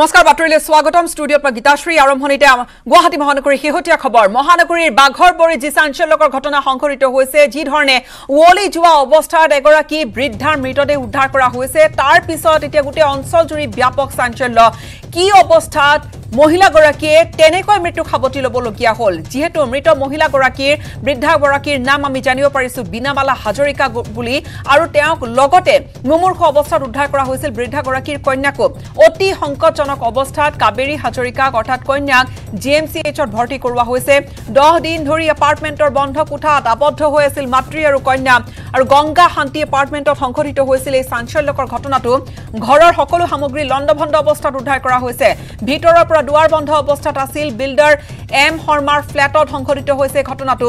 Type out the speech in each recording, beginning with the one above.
নমস্কাৰ বাতৰিলৈ স্বাগতম। ষ্টুডিঅ'ত মই গীতাশ্ৰী আৰম্ভণিতে গুৱাহাটী মহানগৰীৰ শেহতীয়া খবৰ। মহানগৰীৰ বাঘৰ বৰি যি চাঞ্চল্যকৰ ঘটনা সংঘটিত হৈছে যিধৰণে উৱলি যোৱা অৱস্থাত এগৰাকী বৃদ্ধাৰ মৃতদেহ উদ্ধাৰ কৰা হৈছে। তাৰ পিছত এতিয়া গোটেই অঞ্চলজুৰি ব্যাপক চাঞ্চল্য। কি অৱস্থাত মহিলাগৰাকীয়ে তেনেকৈ মৃত্যু সাৱটি ল'বলগীয়া হ'ল। যিহেতু মৃত মহিলাগৰাকীৰ বৃদ্ধাগৰাকীৰ নাম আমি জানিব পাৰিছো বীণামালা হাজৰিকা বুলি। আৰু তেওঁক লগতে মুমূৰ্ষ অৱস্থাত উদ্ধাৰ কৰা হৈছিল বৃদ্ধাগৰাকীৰ কন্যাকো। অতি সংকটজনক অৱস্থাত কাবেৰী হাজৰিকাক অৰ্থাৎ কন্যাক জি এম চি এইচত ভৰ্তি কৰোৱা হৈছে। দহ দিন ধৰি এপাৰ্টমেণ্টৰ বন্ধ কোঠাত আবদ্ধ হৈ আছিল মাতৃ আৰু কন্যা। আৰু গংগা শান্তি এপাৰ্টমেণ্টত সংঘটিত হৈছিল এই চাঞ্চল্যকৰ ঘটনাটো। ঘৰৰ সকলো সামগ্ৰী লণ্ডভণ্ড অৱস্থাত উদ্ধাৰ কৰা হৈছে। ভিতৰৰ পৰা দুৱাৰ বন্ধ অৱস্থাত আছিল বিল্ডাৰ এম শৰ্মাৰ ফ্লেটত সংঘটিত হৈছে ঘটনাটো।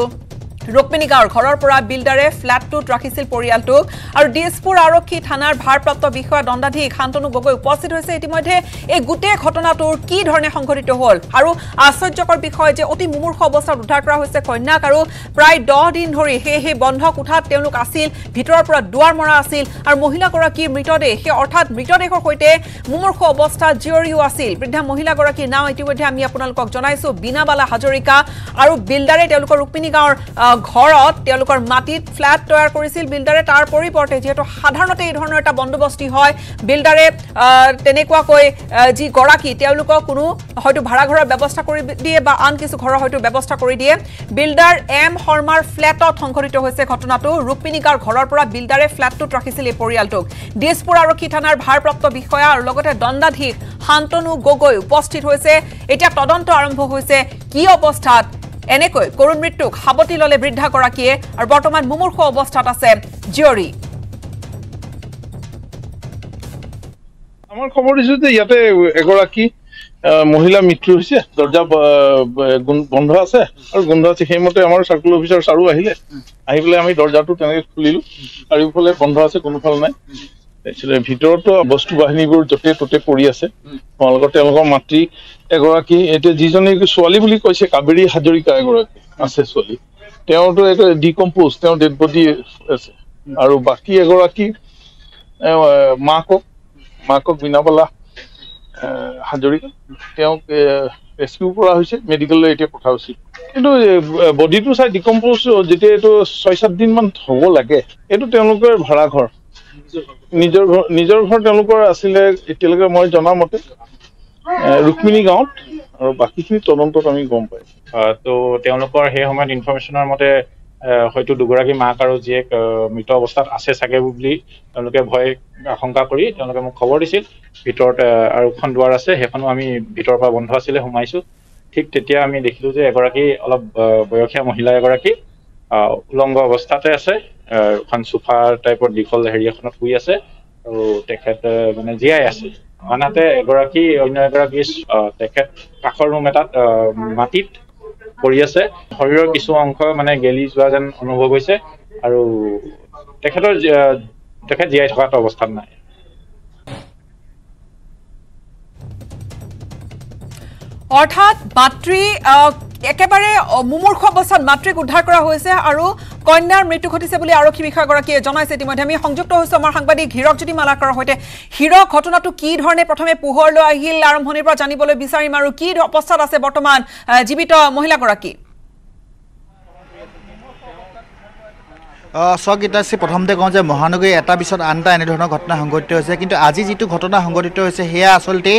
ৰুক্মিণী গাঁৱৰ ঘৰৰ পৰা বিল্ডাৰে ফ্লেটটোত ৰাখিছিল পৰিয়ালটোক আৰু দিছপুৰ আৰক্ষী থানাৰ ভাৰপ্ৰাপ্ত বিষয়া দণ্ডাধীশ শান্তনু গগৈ উপস্থিত হৈছে। ইতিমধ্যে এই গোটেই ঘটনাটোৰ কি ধৰণে সংঘটিত হ'ল আৰু আশ্চৰ্যকৰ বিষয় যে অতি মুমূৰ্ষ অৱস্থাত উদ্ধাৰ কৰা হৈছে কন্যাক আৰু প্ৰায় দহ দিন ধৰি সেই সেই বন্ধ কোঠাত তেওঁলোক আছিল ভিতৰৰ পৰা দুৱাৰ মৰা আছিল আৰু মহিলাগৰাকীৰ মৃতদেহ সেই অৰ্থাৎ মৃতদেহৰ সৈতে মুমূৰ্ষ অৱস্থাত জীয়ৰীও আছিল। বৃদ্ধা মহিলাগৰাকীৰ নাম ইতিমধ্যে আমি আপোনালোকক জনাইছো। বীণাবালা হাজৰিকা আৰু বিল্ডাৰে তেওঁলোকৰ ৰুক্মিণী গাঁৱৰ ঘৰত তেওঁলোকৰ মাটিত ফ্লেট তৈয়াৰ কৰিছিল বিল্ডাৰে। তাৰ পৰিৱৰ্তে যিহেতু সাধাৰণতে এই ধৰণৰ এটা বন্দোবস্তি হয় বিল্ডাৰে তেনেকুৱাকৈ যি গৰাকী তেওঁলোকক কোনো হয়তো ভাড়াঘৰৰ ব্যৱস্থা কৰি দিয়ে বা আন কিছু ঘৰৰ হয়তো ব্যৱস্থা কৰি দিয়ে। বিল্ডাৰ এম শৰ্মাৰ ফ্লেটত সংঘটিত হৈছে ঘটনাটো। গাঁৱৰ ঘৰৰ পৰা বিল্ডাৰে ফ্লেটটোত ৰাখিছিল এই পৰিয়ালটোক। দিছপুৰ আৰক্ষী থানাৰ ভাৰপ্ৰাপ্ত বিষয়া আৰু লগতে দণ্ডাধীশ শান্তনু গগৈ উপস্থিত হৈছে। এতিয়া তদন্ত আৰম্ভ হৈছে। কি অৱস্থাত এনেকৈ কৰুণ মৃত্যুক সাৱটি ললে বৃদ্ধাগৰাকীয়ে আৰু বৰ্তমান মুমূৰ্ষ অৱস্থাত আছে জীয়ৰী। আমাৰ খবৰ দিছো যে ইয়াতে এগৰাকী মহিলা মৃত্যু হৈছে দৰ্জা বন্ধ আছে আৰু গোন্ধ আছে। সেইমতে আমাৰ চাৰ্কুল অফিচাৰ ছাৰো আহিলে। আহি পেলাই আমি দৰ্জাটো তেনেকে খুলিলো। চাৰিওফালে বন্ধ আছে কোনোফালে নাই। তাৰপিছতে ভিতৰতো বস্তু বাহিনীবোৰ য'তে ত'তে পৰি আছে। তোমালোকৰ তেওঁলোকৰ মাতৃ এগৰাকী এতিয়া যিজনী ছোৱালী বুলি কৈছে কাবেৰী হাজৰিকা এগৰাকী আছে ছোৱালী। তেওঁতো এইটো ডিকম্প'জ তেওঁ ডেড বডি আছে। আৰু বাকী এগৰাকী মাকক মাকক বীণাবালা হাজৰিকা তেওঁক ৰেস্কিউ কৰা হৈছে মেডিকেললৈ এতিয়া পঠা হৈছিল কিন্তু বডিটো চাই ডিকম্প'জ যেতিয়া এইটো ছয় সাত দিন মান হ'ব লাগে এইটো তেওঁলোকৰ ভাড়াঘৰ। নিজৰ নিজৰ ঘৰ তেওঁলোকৰ আছিলে এতিয়ালৈকে মই জনা মতে ৰুক্মিণী গাঁৱত আৰু বাকীখিনি তদন্তত আমি গম পাই তো তেওঁলোকৰ সেই সময়ত ইনফৰ্মেশ্যনৰ মতে হয়তো দুগৰাকী মাক আৰু জীয়েক মৃত অৱস্থাত আছে চাগে বুলি তেওঁলোকে ভয় আশংকা কৰি তেওঁলোকে মোক খবৰ দিছিল। ভিতৰত আৰু এখন দুৱাৰ আছে সেইখনো আমি ভিতৰৰ পৰা বন্ধ আছিলে সোমাইছো। ঠিক তেতিয়া আমি দেখিলো যে এগৰাকী অলপ বয়সীয়া মহিলা এগৰাকী উলংগ অৱস্থাতে আছে। এখন চোফা টাইপৰ দীঘল হেৰি এখনত শুই আছে আৰু তেখেত মানে জীয়াই আছে। আনহাতে এগৰাকী অন্য এগৰাকী তেখেত কাষৰ ৰুম এটাত মাটিত পৰি আছে। শৰীৰৰ কিছু অংশ মানে গেলি যোৱা যেন অনুভৱ হৈছে আৰু তেখেতৰ তেখেত জীয়াই থকাটো অৱস্থাত নাই। অৰ্থাৎ মাতৃ একেবাৰে মুমূৰ্ষ অৱস্থাত মাতৃক উদ্ধাৰ কৰা হৈছে আৰু কন্যাৰ মৃত্যু ঘটিছে বুলি আৰক্ষী বিষয়াগৰাকীয়ে জনাইছে। ইতিমধ্যে আমি সংযুক্ত হৈছো। আমাৰ সাংবাদিক হীৰকজ্যোতি মালাকাৰৰ সৈতে। হীৰক ঘটনাটো কি ধৰণে প্ৰথমে পোহৰলৈ আহিল? আৰম্ভণিৰ পৰা জানিবলৈ বিচাৰিম আৰু কি অৱস্থাত আছে বৰ্তমান জীৱিত মহিলাগৰাকী? স্বগীতাশ্ৰী প্ৰথমতে কওঁ যে মহানগৰী এটা পিছত আন এটা এনেধৰণৰ ঘটনা সংঘটিত হৈছে। কিন্তু আজি যিটো ঘটনা সংঘটিত হৈছে সেয়া আচলতে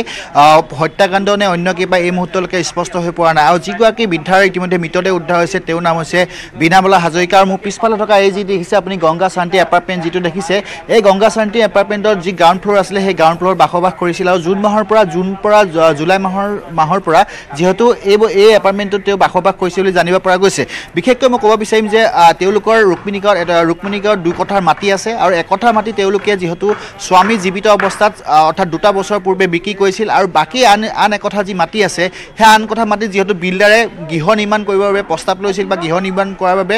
হত্যাকাণ্ড নে অন্য কিবা এই মুহূৰ্তলৈকে স্পষ্ট হৈ পৰা নাই। আৰু যিগৰাকী বৃদ্ধাৰ ইতিমধ্যে মৃতদেহ উদ্ধাৰ হৈছে তেওঁৰ নাম হৈছে বীণাবলা হাজৰিকা। আৰু মোৰ পিছফালে থকা এই যি দেখিছে আপুনি গংগা শান্তি এপাৰ্টমেণ্ট যিটো দেখিছে এই গংগা শান্তি এপাৰ্টমেণ্টত যি গ্ৰাউণ্ড ফ্ল'ৰ আছিলে সেই গ্ৰাউণ্ড ফ্ল'ৰত বসবাস কৰিছিল। আৰু জুন মাহৰ পৰা জুন পৰা জুলাই মাহৰ মাহৰ পৰা যিহেতু এই এই এপাৰ্টমেণ্টটোত তেওঁ বসবাস কৰিছে বুলি জানিব পৰা গৈছে। বিশেষকৈ মই ক'ব বিচাৰিম যে তেওঁলোকৰ ৰুক্মিণী গাঁৱত এটা ৰুক্মিণী গাঁৱত দুই কথাৰ মাটি আছে আৰু একঠাৰ মাটি তেওঁলোকে যিহেতু স্বামী জীৱিত অৱস্থাত অৰ্থাৎ দুটা বছৰ পূৰ্বে বিক্ৰী কৰিছিল আৰু বাকী আন আন একঠা যি মাটি আছে সেই আন কথা মাটি যিহেতু বিল্ডাৰে গৃহ নিৰ্মাণ কৰিবৰ বাবে প্ৰস্তাৱ লৈছিল বা গৃহ নিৰ্মাণ কৰাৰ বাবে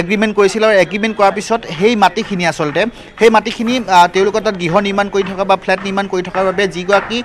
এগ্ৰিমেণ্ট কৰিছিল আৰু এগ্ৰিমেণ্ট কৰাৰ পিছত সেই মাটিখিনি আচলতে সেই মাটিখিনি তেওঁলোকৰ তাত গৃহ নিৰ্মাণ কৰি থকা বা ফ্লেট নিৰ্মাণ কৰি থকাৰ বাবে যিগৰাকী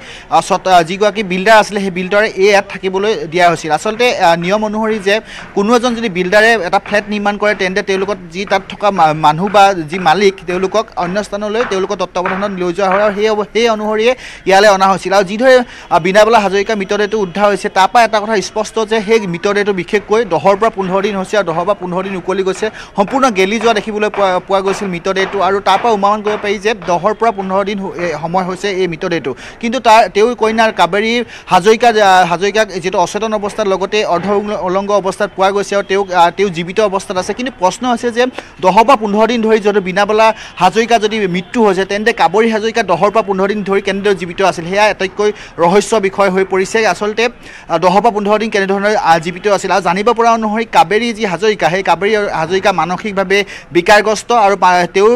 যিগৰাকী বিল্ডাৰ আছিলে সেই বিল্ডাৰে এই ইয়াত থাকিবলৈ দিয়া হৈছিল। আচলতে নিয়ম অনুসৰি যে কোনো এজন যদি বিল্ডাৰে এটা ফ্লেট নিৰ্মাণ কৰে তেন্তে তেওঁলোকৰ যি তাত তাত থকা মানুহ বা যি মালিক তেওঁলোকক অন্য স্থানলৈ তেওঁলোকৰ তত্বাৱধানত লৈ যোৱা হয় আৰু সেই সেই অনুসৰিয়ে ইয়ালৈ অনা হৈছিল। আৰু যিদৰে আহ, বীণাবলা হাজৰিকা মৃতদেহটো উদ্ধাৰ হৈছে তাৰ পৰা এটা কথা স্পষ্ট যে সেই মৃতদেহটো বিশেষকৈ দহৰ পৰা পোন্ধৰ দিন হৈছে আৰু দহৰ পৰা পোন্ধৰ দিন উকলি গৈছে। সম্পূৰ্ণ গেলি যোৱা দেখিবলৈ পোৱা পোৱা গৈছিল মৃতদেহটো আৰু তাৰ পৰা অনুমান কৰিব পাৰি যে দহৰ পৰা পোন্ধৰ দিন সময় হৈছে এই মৃতদেহটো। কিন্তু তাৰ তেওঁৰ কন্যাৰ কাবেৰী হাজৰিকা হাজৰিকাক যিটো অচেতন অৱস্থাত লগতে অৰ্ধ উল- উলংগ অৱস্থাত পোৱা গৈছে আৰু তেওঁক তেওঁ জীৱিত অৱস্থাত আছে। কিন্তু প্ৰশ্ন হৈছে যে দহৰ পৰা পোন্ধৰ দিন ধৰি যদি বীণাবলা হাজৰিকা যদি মৃত্যু হৈছে তেন্তে কাবৰী হাজৰিকা দহৰ পৰা পোন্ধৰ দিন ধৰি কেনেদৰে জীৱিত আছিল? সেয়া আটাইতকৈ ৰহস্য বিষয় হৈ পৰিছে। আচলতে দহৰ পৰা পোন্ধৰ দিন কেনেধৰণে জীৱিত আছিল আৰু জানিব পৰা অনুসৰি কাবেৰী যি হাজৰিকা সেই কাবেৰী হাজৰিকা মানসিকভাৱে বিকাৰগ্ৰস্ত আৰু তেওঁৰ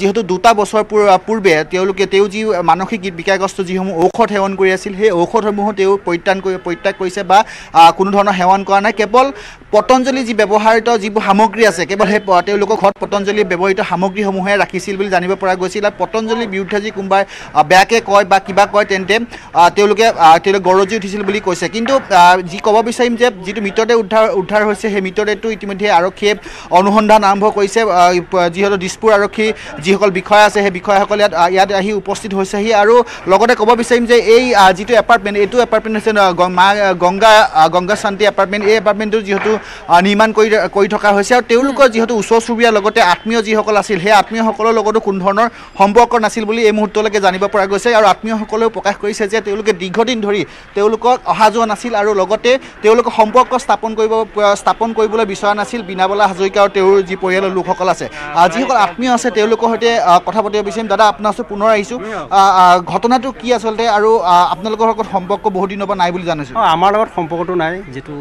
যিহেতু দুটা বছৰ পূৰ- পূৰ্বে তেওঁলোকে তেওঁ যি মানসিক বিকাৰগ্ৰস্ত যিসমূহ ঔষধ সেৱন কৰি আছিল সেই ঔষধসমূহো তেওঁ পৰিত্ৰাণ কৰি পৰিত্যাগ কৰিছে বা কোনো ধৰণৰ সেৱন কৰা নাই। কেৱল পতঞ্জলি যি ব্যৱহাৰিত যিবোৰ সামগ্ৰী আছে কেৱল সেই প- তেওঁলোকৰ ঘৰত পতঞ্জলি ব্যৱহৃত সামগ্ৰীসমূহে ৰাখিছিল বুলি জানিব পৰা গৈছিল আৰু পতঞ্জলিৰ বিৰুদ্ধে যি কোনোবাই বেয়াকৈ কয় বা কিবা কয় তেন্তে তেওঁলোকে তেওঁলোকে গৰজি উঠিছিল বুলি কৈছে। কিন্তু যি ক'ব বিচাৰিম যে যিটো মৃতদেহ উদ্ধাৰ উদ্ধাৰ হৈছে সেই মৃতদেহটো ইতিমধ্যে আৰক্ষীয়ে অনুসন্ধান আৰম্ভ কৰিছে। যিহেতু দিছপুৰ আৰক্ষী যিসকল বিষয়া আছে সেই বিষয়াসকল ইয়াত ইয়াত আহি উপস্থিত হৈছেহি। আৰু লগতে ক'ব বিচাৰিম যে এই যিটো এপাৰ্টমেণ্ট এইটো এপাৰ্টমেণ্ট হৈছে মা গংগা গংগা শান্তি এপাৰ্টমেণ্ট। এই এপাৰ্টমেণ্টটো যিহেতু নিৰ্মাণ কৰি কৰি থকা হৈছে আৰু তেওঁলোকৰ যিহেতু ওচৰ চুবুৰীয়াৰ লগতে আত্মীয় যিসকল আছিল সেই আত্মীয়সকলৰ লগতো কোনো ধৰণৰ সম্পৰ্ক নাছিল বুলি এই মুহূৰ্তলৈকে জানিব পৰা গৈছে আৰু আত্মীয়সকলেও প্ৰকাশ কৰিছে যে তেওঁলোকে দীৰ্ঘদিন ধৰি তেওঁলোকক অহা যোৱা নাছিল আৰু লগতে তেওঁলোকৰ সম্পৰ্ক স্থাপন কৰিব স্থাপন কৰিবলৈ বিচৰা নাছিল বীণাবলা হাজৰিকা আৰু তেওঁৰ যি পৰিয়ালৰ লোকসকল আছে। যিসকল আত্মীয় আছে তেওঁলোকৰ সৈতে কথা পাতিব বিচাৰিম। দাদা আপোনাৰ ওচৰত পুনৰ আহিছোঁ। আহ, আহ, ঘটনাটো কি আচলতে আৰু আপোনালোকৰ লগত সম্পৰ্ক বহুত দিনৰ পৰা নাই বুলি জানিছোঁ? আমাৰ লগত সম্পৰ্কটো নাই। যিটো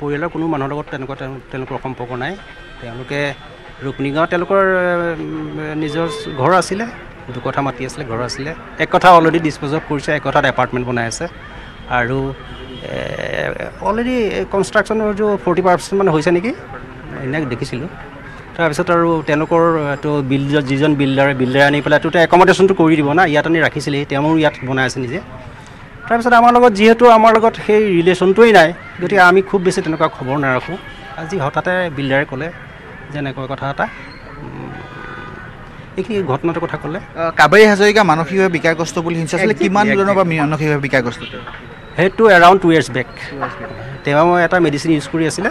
পৰিয়ালৰ কোনো মানুহৰ লগত তেনেকুৱা তেওঁ- তেওঁলোকৰ সম্পৰ্ক নাই। তেওঁলোকে ৰুক্মিণীগাঁও তেওঁলোকৰ নিজৰ ঘৰ আছিলে দুকঠা মাটি আছিলে ঘৰ আছিলে। এক কথা অলৰেডি ডিছপ'জ অফ কৰিছে এক কথাত এপাৰ্টমেণ্ট বনাই আছে। আৰু অলৰেডি কনষ্ট্ৰাকশ্যনৰ যে ফৰ্টি পাৰ্চেণ্ট মান হৈছে নেকি? এনে দেখিছিলোঁ। তাৰপিছত আৰু তেওঁলোকৰ এইটো বিল্ডাৰ যিজন বিল্ডাৰে বিল্ডাৰে আনি পেলাই এইটো একমডেশ্যনটো কৰি দিব না ইয়াত আনি ৰাখিছিলেহি তেওঁ ইয়াত বনাই আছে নিজে। তাৰপিছত আমাৰ লগত যিহেতু আমাৰ লগত সেই ৰিলেশ্যনটোৱেই নাই গতিকে আমি খুব বেছি তেনেকুৱা খবৰ নাৰাখোঁ। আজি হঠাতে বিল্ডাৰে ক'লে যে এনেকুৱা কথা এটা। এইখিনি ঘটনাটোৰ কথা ক'লে। কাবেৰী হাজৰিকা মানসিকভাৱে বিকাৰগ্ৰস্ত বুলি শুনিছে। আচলতে কিমান দিনৰ পৰা মানসিকভাৱে বিকাৰগ্ৰস্ত সেইটো এৰাউণ্ড টু ইয়েৰ্ছ বেক তেওঁ এটা মেডিচিন ইউজ কৰি আছিলে।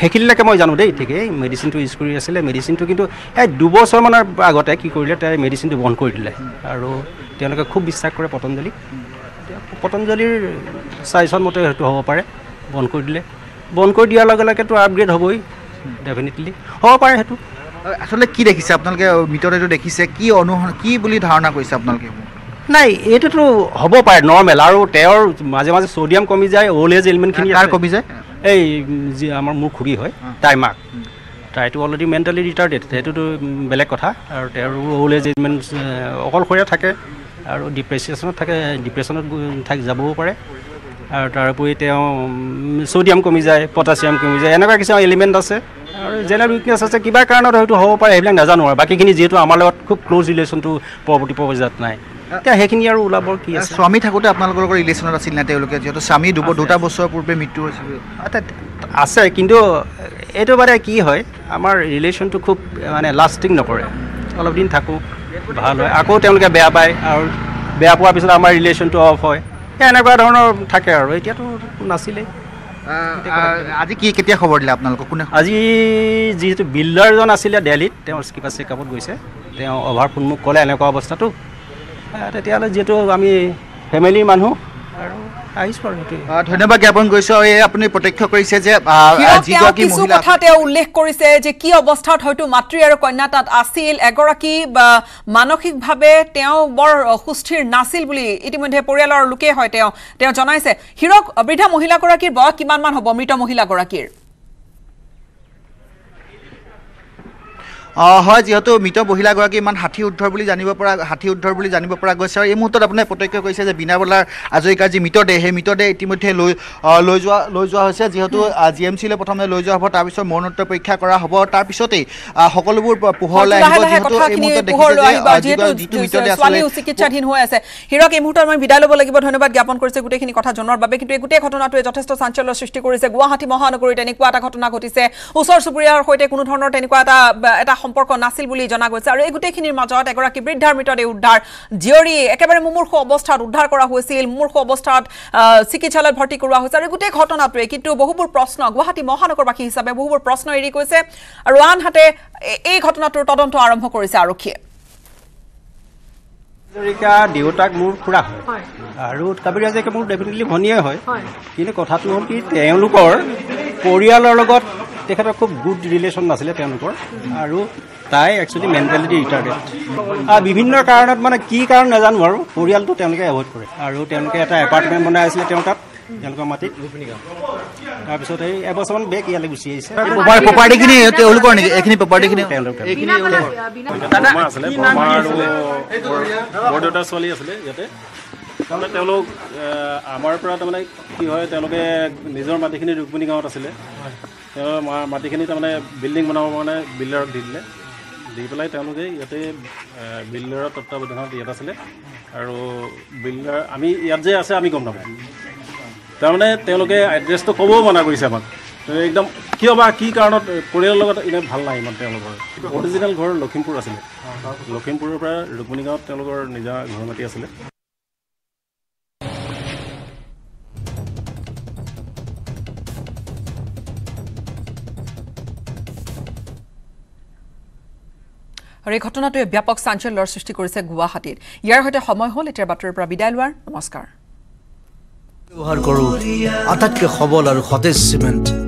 সেইখিনিলৈকে মই জানো দেই ঠিকেই। মেডিচিনটো ইউজ কৰি আছিলে। মেডিচিনটো কিন্তু এই দুবছৰমানৰ আগতে কি কৰিলে তেওঁ মেডিচিনটো বন্ধ কৰি দিলে। আৰু তেওঁলোকে খুব বিশ্বাস কৰে পতঞ্জলিক এতিয়া পতঞ্জলিৰ চাইজন মতে সেইটো হ'ব পাৰে। বন্ধ কৰি দিলে। বন্ধ কৰি দিয়াৰ লগে লগেতো আপগ্ৰেড হ'বই। ডেফিনেটলি হ'ব পাৰে সেইটো। আচলতে কি দেখিছে? আপোনালোকে মৃতদেহটো দেখিছে কি অনু কি বুলি ধাৰণা কৰিছে আপোনালোকে নাই এইটোতো হ'ব পাৰে নৰ্মেল আৰু তেওঁৰ মাজে মাজে ছ'ডিয়াম কমি যায় অ'ল্ড এজ এলিমেণ্টখিনি কমি যায়? এই যি আমাৰ মোৰ খুৰী হয় তাই মাক। তাইটো অলৰেডি মেণ্টেলি ৰিটাৰ্ডেড সেইটোতো বেলেগ কথা। আৰু তেওঁৰ অ'ল্ড এজ এজমেণ্ট অকলশৰীয়া থাকে আৰু ডিপ্ৰেশ্যনত থাকে ডিপ্ৰেশ্যনত থাকি যাবও পাৰে। আৰু তাৰোপৰি তেওঁ ছ'ডিয়াম কমি যায় পটাছিয়াম কমি যায় এনেকুৱা কিছুমান এলিমেণ্ট আছে। আৰু জেনেৰেল উইকনেছ আছে কিবা কাৰণত হয়তো হ'ব পাৰে সেইবিলাক নাজানো আৰু। বাকীখিনি যিহেতু আমাৰ লগত খুব ক্ল'জ ৰিলেশ্যনটো পৰৱৰ্তী পৰ্যায়ত নাই। এতিয়া সেইখিনি আৰু ওলাব কি আছে? স্বামী থাকোঁতে আপোনালোকৰ লগত ৰিলেশ্যনত আছিল নে তেওঁলোকে? যিহেতু স্বামী দুব দুটা বছৰৰ পূৰ্বে মৃত্যু হৈছিল। আছে কিন্তু এইটো মানে কি হয় আমাৰ ৰিলেশ্যনটো খুব মানে লাষ্টিং নকৰে অলপ দিন থাকোঁ ভাল হয়। আকৌ তেওঁলোকে বেয়া পায় আৰু বেয়া পোৱাৰ পিছত আমাৰ ৰিলেশ্যনটো অফ হয়। সেই এনেকুৱা ধৰণৰ থাকে আৰু। এতিয়াতো নাছিলেই। আজি কি কেতিয়া খবৰ দিলে আপোনালোকক? কোনে? আজি যিহেতু বিল্ডাৰজন আছিলে দেলহিত তেওঁ কিবা চেকআপত গৈছে। তেওঁ অভাৰ ফোন মোক ক'লে এনেকুৱা অৱস্থাটো। তেতিয়াহ'লে যিহেতু আমি ফেমিলিৰ মানুহ আৰু আহিছোঁ আৰু সেইটোৱে আহ, ধন্যবাদ জ্ঞাপন কৰিছোঁ। আৰু এই আপুনি প্ৰত্যক্ষ কৰিছে যে কিছু কথা তেওঁ উল্লেখ কৰিছে যে কি অৱস্থাত হয়তো মাতৃ আৰু কন্যা তাত আছিল। এগৰাকী বা মানসিকভাৱে তেওঁ বৰ সুস্থিৰ নাছিল বুলি ইতিমধ্যে পৰিয়ালৰ লোকে হয় তেওঁ তেওঁ জনাইছে। হিৰক বৃদ্ধা মহিলাগৰাকীৰ বয়স কিমানমান হ'ব? মৃত মহিলাগৰাকীৰ। হয় যিহেতু মৃত মহিলাগৰাকী ইমান ষাঠি উৰ্ধৰ বুলি জানিব পৰা ষাঠি উৰ্ধৰ বুলি জানিব পৰা গৈছে। আৰু এই মুহূৰ্তত আপোনাৰ প্ৰত্যক্ষ কৰিছে যে বীণাবলাৰ হাজৰিকাৰ যি মৃতদেহ সেই মৃতদেহ ইতিমধ্যে লৈ লৈ যোৱা লৈ যোৱা হৈছে। যিহেতু জি এম চিলৈ প্ৰথমে লৈ যোৱা হ'ব তাৰপিছত মৰণোত্তৰ পৰীক্ষা কৰা হ'ব। তাৰপিছতেই সকলোবোৰ পোহৰলৈ আহিব। যিহেতু এই মুহূৰ্তত দেখিছে চিকিৎসাধীন হৈ আছে। হিৰক এই মুহূৰ্তত মই বিদায় ল'ব লাগিব। ধন্যবাদ জ্ঞাপন কৰিছে গোটেইখিনি কথা জনোৱাৰ বাবে। কিন্তু এই গোটেই ঘটনাটোৱে যথেষ্ট চাঞ্চল্যৰ সৃষ্টি কৰিছে। গুৱাহাটী মহানগৰীত এনেকুৱা এটা ঘটনা ঘটিছে। ওচৰ চুবুৰীয়াৰ সৈতে কোনো ধৰণৰ তেনেকুৱা এটা এটা সম্পৰ্ক নাছিল বুলি জনা গৈছে আৰু এই গোটেইখিনিৰ মাজত এগৰাকী বৃদ্ধাৰ মৃতদেহ উদ্ধাৰ জীয়ৰী একেবাৰে মুমূৰ্ষু অৱস্থাত উদ্ধাৰ কৰা হৈছিল। মুমূৰ্ষু অৱস্থাত চিকিৎসালয়ত ভৰ্তি কৰোৱা হৈছে আৰু এই গোটেই ঘটনাটোৱে কিন্তু বহুবোৰ প্ৰশ্ন গুৱাহাটী মহানগৰবাসী হিচাপে বহুবোৰ প্ৰশ্ন এৰি গৈছে আৰু আনহাতে এই ঘটনাটোৰ তদন্ত আৰম্ভ কৰিছে আৰক্ষীয়ে। হাজৰিকা দেউতাক মোৰ খুৰা হয় আৰু কাবিৰ হাজৰিকা মোৰ ডেফিনেটলি ভনীয়ে হয়। কিন্তু কথাটো হ'ল কি তেওঁলোকৰ পৰিয়ালৰ লগত তেখেতৰ খুব গুড ৰিলেশ্যন নাছিলে তেওঁলোকৰ। আৰু তাই একচুৱেলি মেণ্টেলিটি ৰিটাৰ্ডেড বিভিন্ন কাৰণত মানে কি কাৰণ নাজানো আৰু পৰিয়ালটো তেওঁলোকে এভইড কৰে। আৰু তেওঁলোকে এটা এপাৰ্টমেণ্ট বনাই আছিলে তেওঁ তাত তেওঁলোকৰ মাটিত। তাৰপিছত এই এবছৰমান বেগ ইয়ালৈ গুচি আহিছে। প্ৰপাৰ্টিখিনি তেওঁলোকৰ নেকি? এইখিনি প্ৰপাৰ্টিখিনি আৰু বৰদেউতাৰ ছোৱালী আছিলে ইয়াতে। তাৰমানে তেওঁলোক আমাৰ পৰা তাৰমানে কি হয় তেওঁলোকে নিজৰ মাটিখিনি ৰুক্মিণী গাঁৱত আছিলে। তেওঁ মাটিখিনি তাৰমানে বিল্ডিং বনাবৰ কাৰণে বিল্ডাৰক দি দিলে। দি পেলাই তেওঁলোকে ইয়াতে বিল্ডাৰৰ তত্বাৱধানত ইয়াত আছিলে। আৰু বিল্ডাৰ আমি ইয়াত যে আছে আমি গম নাপাওঁ। তাৰমানে তেওঁলোকে এড্ৰেছটো ক'বও মানা কৰিছে আমাক। একদম কিয় বা কি কাৰণত পৰিয়ালৰ লগত এনে ভাল নাই ইমান তেওঁলোকৰ। অৰিজিনেল ঘৰ লখিমপুৰ আছিলে। লখিমপুৰৰ পৰা ৰুক্মিণী গাঁৱত তেওঁলোকৰ নিজা ঘৰ মাটি আছিলে। আৰু এই ঘটনাটোৱে ব্যাপক চাঞ্চল্যৰ সৃষ্টি কৰিছে গুৱাহাটীত। ইয়াৰ সৈতে সময় হ'ল এতিয়াৰ বাতৰিৰ পৰা বিদায় লোৱাৰ। নমস্কাৰ। ব্যৱহাৰ কৰোঁ। আটাইতকৈ সবল আৰু সতেজ চিমেণ্ট।